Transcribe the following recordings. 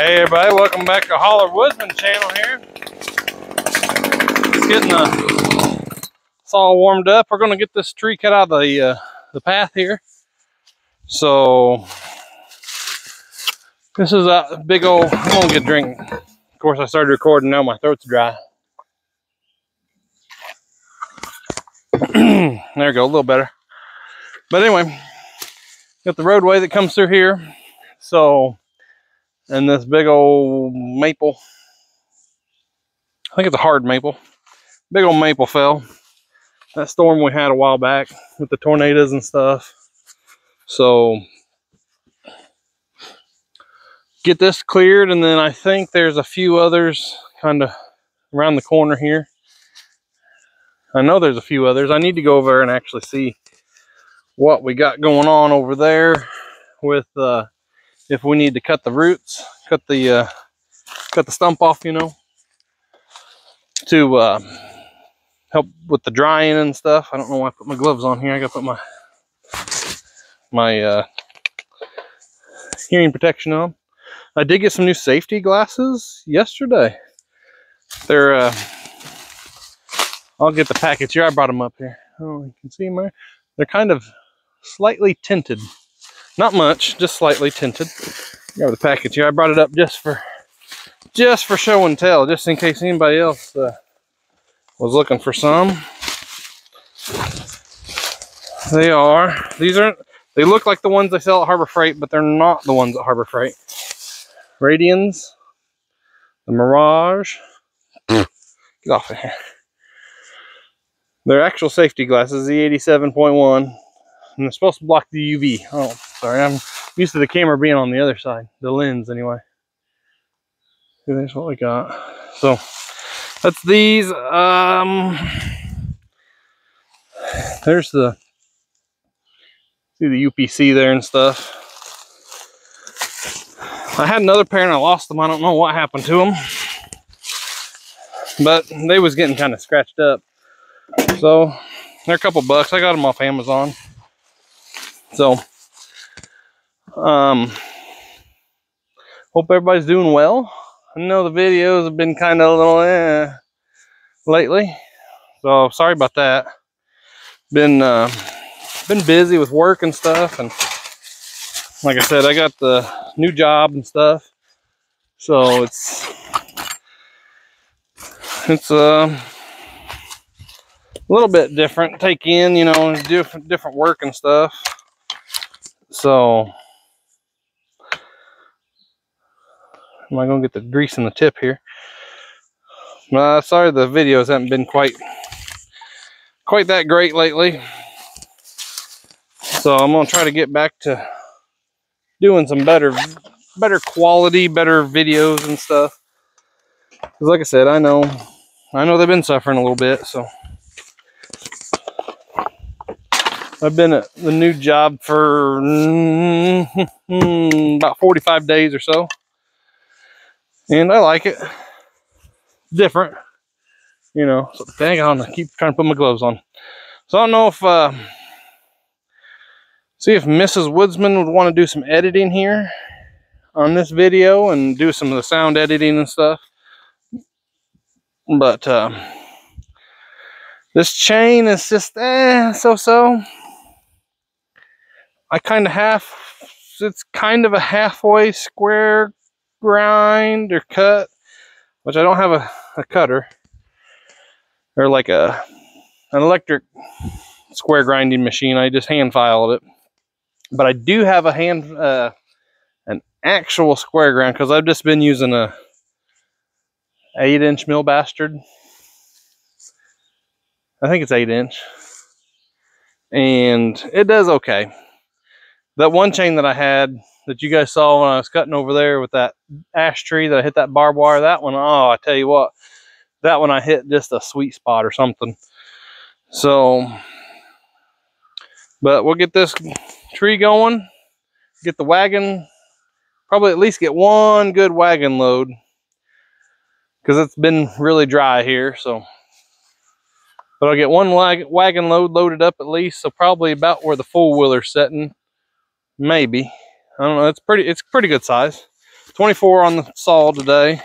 Hey everybody, welcome back to Holler Woodsman channel here. It's getting the it's all warmed up. We're gonna get this tree cut out of the uh, the path here. So this is a big old I'm gonna get a drink. Of course I started recording now my throat's dry. there we go, a little better. But anyway, got the roadway that comes through here. So and this big old maple. I think it's a hard maple. Big old maple fell. That storm we had a while back with the tornadoes and stuff. So get this cleared and then I think there's a few others kind of around the corner here. I know there's a few others. I need to go over and actually see what we got going on over there with uh, if we need to cut the roots, cut the uh, cut the stump off, you know, to uh, help with the drying and stuff. I don't know why I put my gloves on here. I gotta put my my uh, hearing protection on. I did get some new safety glasses yesterday. They're uh, I'll get the package here. I brought them up here. Oh, you can see them there. They're kind of slightly tinted. Not much, just slightly tinted. Got the package here. I brought it up just for just for show and tell, just in case anybody else uh, was looking for some. They are. These aren't. They look like the ones they sell at Harbor Freight, but they're not the ones at Harbor Freight. Radians, the Mirage. Get off of here. They're actual safety glasses, the 87.1, and they're supposed to block the UV. Oh, Sorry, I'm used to the camera being on the other side, the lens anyway. See, that's what we got. So that's these. Um, there's the see the UPC there and stuff. I had another pair and I lost them. I don't know what happened to them, but they was getting kind of scratched up. So they're a couple bucks. I got them off Amazon. So um, hope everybody's doing well. I know the videos have been kind of a little eh lately, so sorry about that. Been uh, been busy with work and stuff, and like I said, I got the new job and stuff, so it's it's uh, a little bit different. Take in, you know, different different work and stuff. So Am I gonna get the grease in the tip here? Uh, sorry the videos haven't been quite quite that great lately. So I'm gonna try to get back to doing some better better quality, better videos and stuff. Cause like I said, I know I know they've been suffering a little bit, so I've been at the new job for mm, about 45 days or so and I like it. Different, you know. So dang on, I keep trying to put my gloves on. So I don't know if uh, see if Mrs. Woodsman would want to do some editing here on this video and do some of the sound editing and stuff. But uh, this chain is just eh, so-so. I kind of half, it's kind of a halfway square grind or cut, which I don't have a, a cutter or like a an electric square grinding machine. I just hand filed it. But I do have a hand, uh, an actual square grind because I've just been using a eight inch mill bastard. I think it's eight inch. And it does okay. That one chain that I had that you guys saw when I was cutting over there with that ash tree that I hit that barbed wire, that one, oh, I tell you what, that one I hit just a sweet spot or something. So, but we'll get this tree going, get the wagon, probably at least get one good wagon load because it's been really dry here. So, but I'll get one wagon load loaded up at least. So probably about where the four wheeler's setting, maybe. I don't know. It's pretty. It's pretty good size. 24 on the saw today.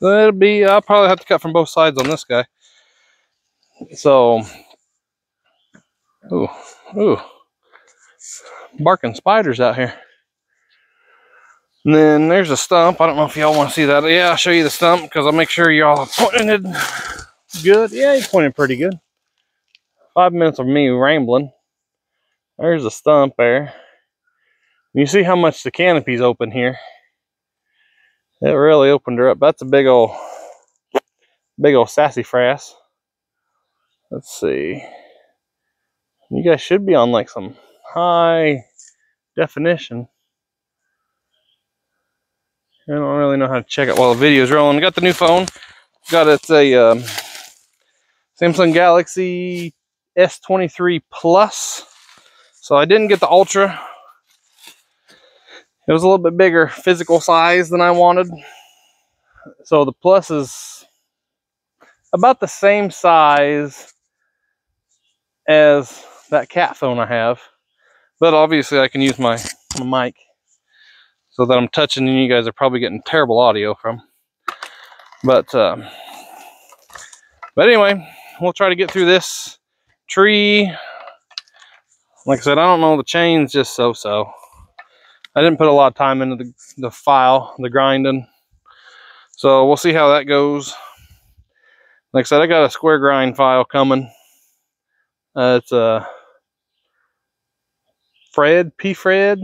That'll be, I'll probably have to cut from both sides on this guy. So, ooh, ooh, barking spiders out here. And then there's a stump. I don't know if y'all want to see that. Yeah, I'll show you the stump because I'll make sure y'all pointed good. Yeah, he pointed pretty good. Five minutes of me rambling. There's a stump there. You see how much the canopy's open here. It really opened her up. That's a big old, big old sassafras. Let's see. You guys should be on like some high definition. I don't really know how to check it while the video's rolling. Got the new phone. Got it's a um, Samsung Galaxy S23 Plus. So I didn't get the Ultra. It was a little bit bigger physical size than I wanted. So the Plus is about the same size as that cat phone I have. But obviously I can use my, my mic so that I'm touching and you guys are probably getting terrible audio from. But, uh, but anyway, we'll try to get through this tree. Like I said, I don't know, the chain's just so-so. I didn't put a lot of time into the, the file, the grinding. So we'll see how that goes. Like I said, I got a square grind file coming. Uh, it's a Fred, Pferd,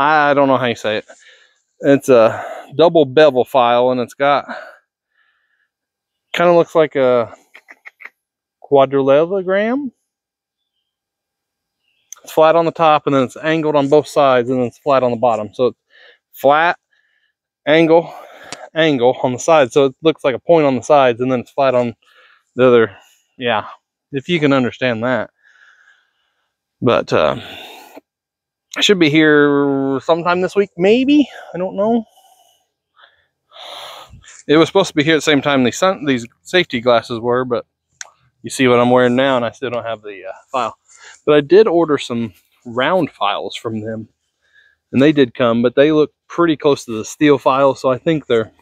I don't know how you say it. It's a double bevel file and it's got kind of looks like a quadrilogram. It's flat on the top and then it's angled on both sides and then it's flat on the bottom. So it's flat, angle, angle on the side. So it looks like a point on the sides and then it's flat on the other. Yeah, if you can understand that. But uh, I should be here sometime this week, maybe. I don't know. It was supposed to be here at the same time these sun, these safety glasses were, but you see what I'm wearing now, and I still don't have the uh, file. But I did order some round files from them, and they did come, but they look pretty close to the Stihl file, so I think they're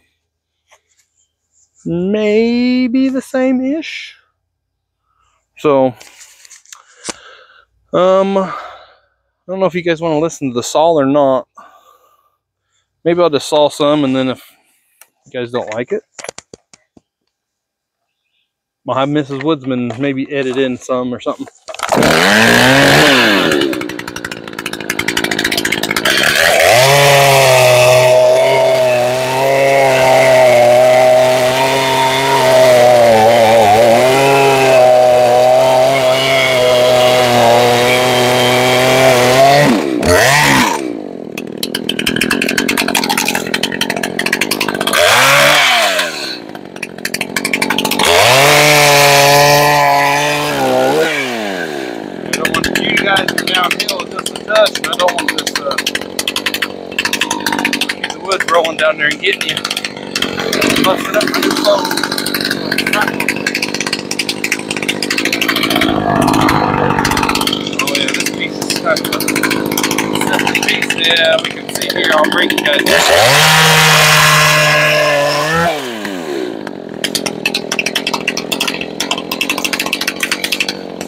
maybe the same-ish. So, um, I don't know if you guys want to listen to the saw or not. Maybe I'll just saw some and then if you guys don't like it, I'll have Mrs. Woodsman maybe edit in some or something.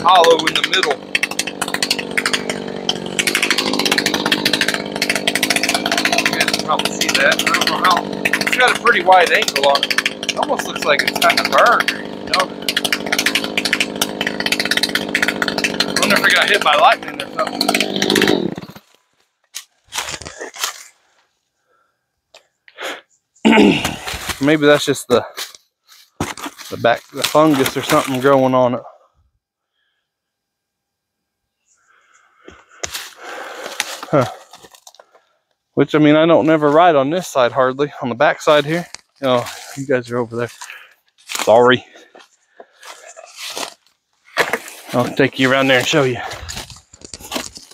Hollow in the middle. You guys can probably see that. I don't know how. It's got a pretty wide angle on it. it almost looks like it's kind of burned. You know? I wonder if it got hit by lightning or something. Maybe that's just the the back the fungus or something growing on it. Huh. Which, I mean, I don't never ride on this side hardly. On the back side here. Oh, you guys are over there. Sorry. I'll take you around there and show you.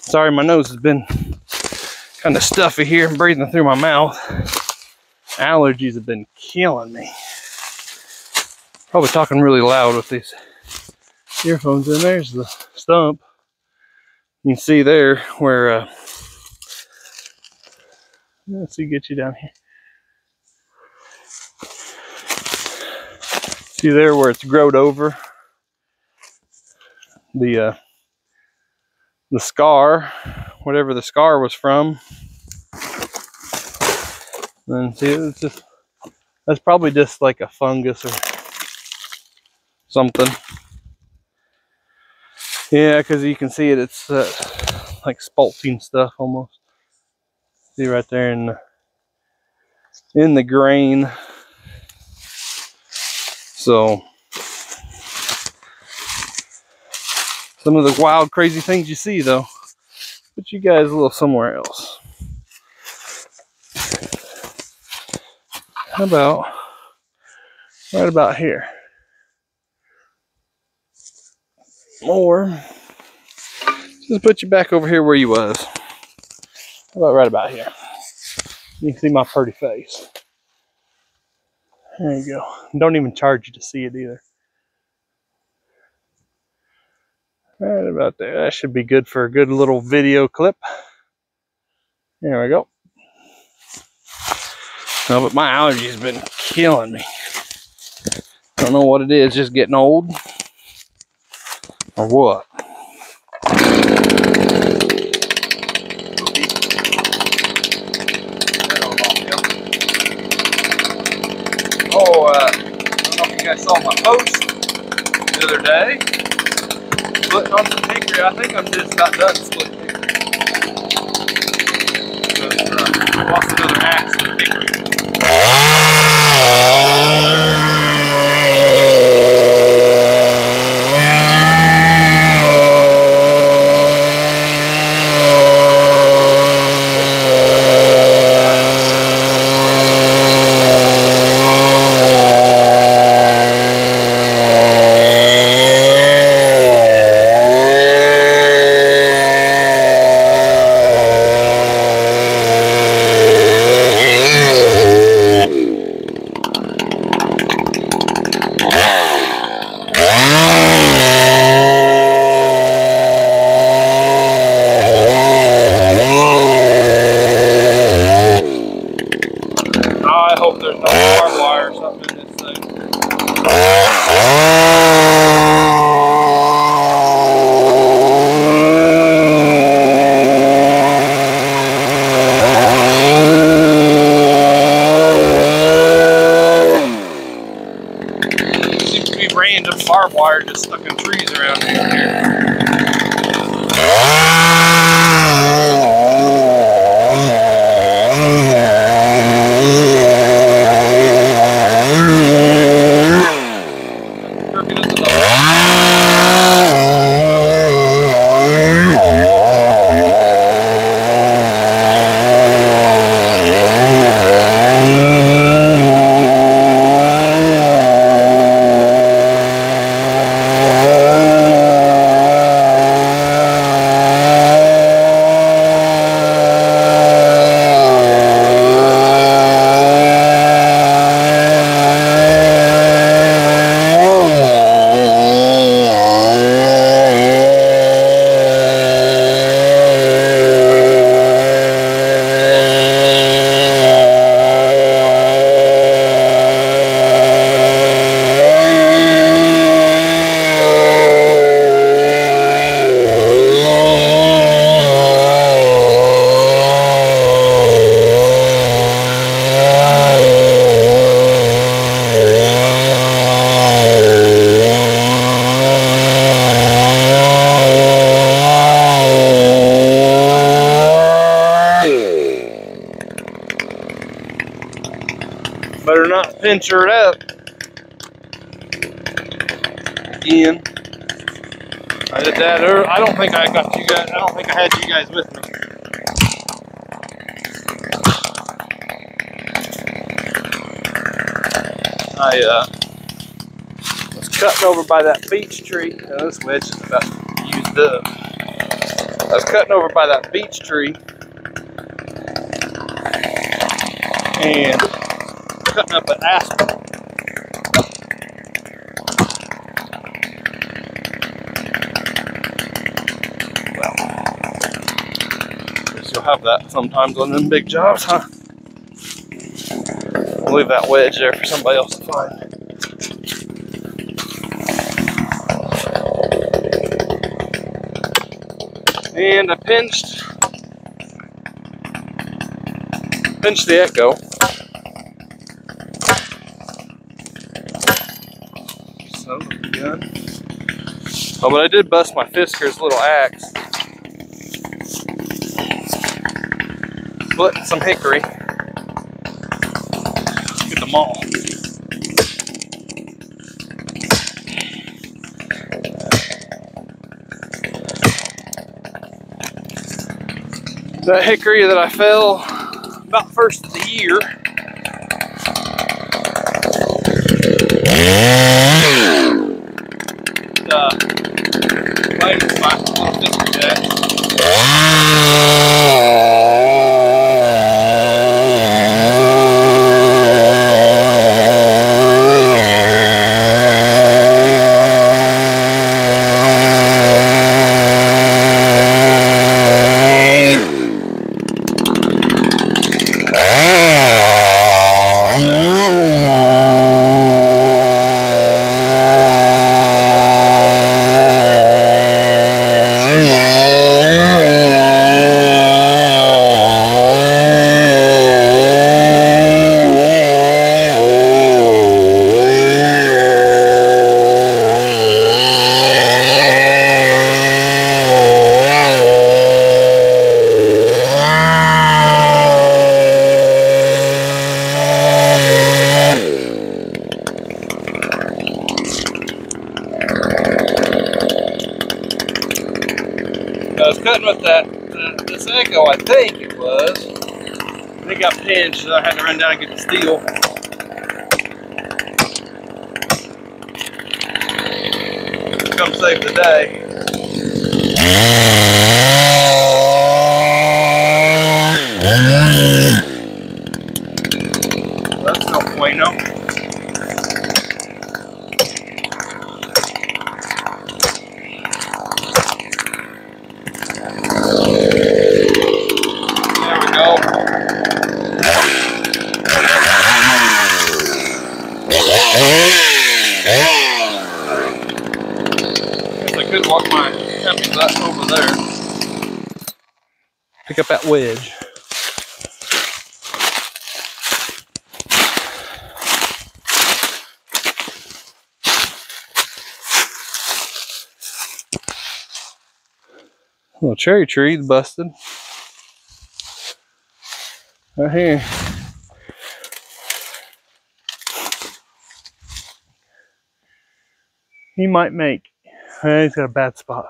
Sorry, my nose has been kind of stuffy here and breathing through my mouth. Allergies have been killing me. Probably talking really loud with these earphones in. There's the stump. You can see there where uh, Let's see, get you down here. See there where it's growed over? The uh, the scar, whatever the scar was from. And see, it's just that's probably just like a fungus or something. Yeah, because you can see it, it's uh, like spalting stuff almost. See right there in the, in the grain. So, some of the wild, crazy things you see though. Put you guys a little somewhere else. How about right about here? Or just put you back over here where you was. How about right about here? You can see my pretty face. There you go. Don't even charge you to see it either. Right about there. That should be good for a good little video clip. There we go. No, but my allergies been killing me. Don't know what it is, just getting old. Or what? Oh, uh, I don't know if you guys saw my post the other day. Splitting on some hickory. I think I'm just about done splitting hickory. uh, lost another axe with hickory. I hope there's no barbed wire or something in this thing. Seems to be random wire just stuck in trees around here. Crooked as a dog. Better it up. Again. I did that earlier. I don't think I got you guys, I don't think I had you guys with me. I uh, was cutting over by that beech tree. Now this wedge is about used up. I was cutting over by that beech tree. And cutting an you'll have that sometimes on them big jobs, huh? I'll leave that wedge there for somebody else to find. And I pinched pinched the Echo. Son of a gun. Oh, but I did bust my Fiskars little axe. Splitting some hickory. Get them all. That hickory that I fell about first of the year. Uh, in my little Fisker I was cutting with that uh, this Echo, I think it was. It got pinched, so I had to run down and get the Stihl. Come save the day. That's no bueno. There we go. Guess I could walk my happy butt over there. Pick up that wedge. Little cherry tree busted. Right here. He might make. he's got a bad spot.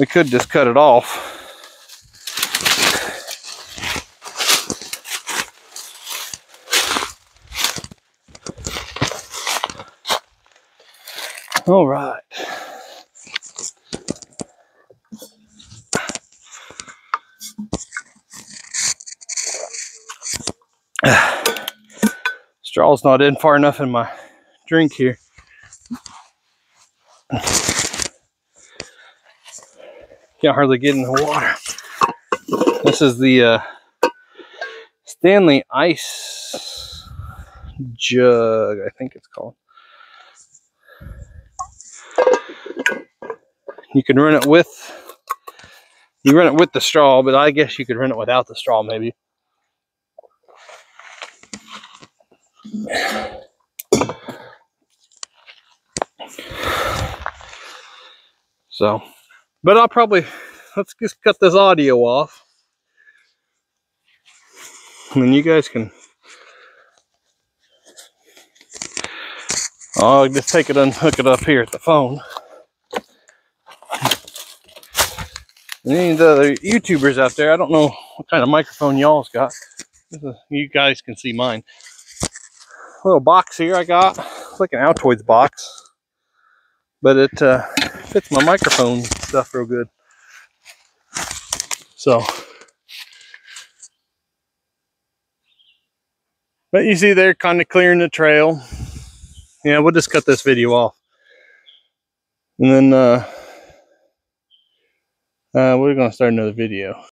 We could just cut it off. All right. Straw's not in far enough in my drink here. Can't hardly get in the water. This is the uh, Stanley Ice Jug, I think it's called. You can run it with, you run it with the straw, but I guess you could run it without the straw maybe. So, but I'll probably, let's just cut this audio off. And then you guys can, I'll just take it and hook it up here at the phone. And any of the other YouTubers out there, I don't know what kind of microphone y'all's got. Is- You guys can see mine. Little box here I got. It's like an Altoids box. But it uh, fits my microphone stuff real good. So. But you see they're kind of clearing the trail. Yeah, we'll just cut this video off. And then uh, uh, we're going to start another video.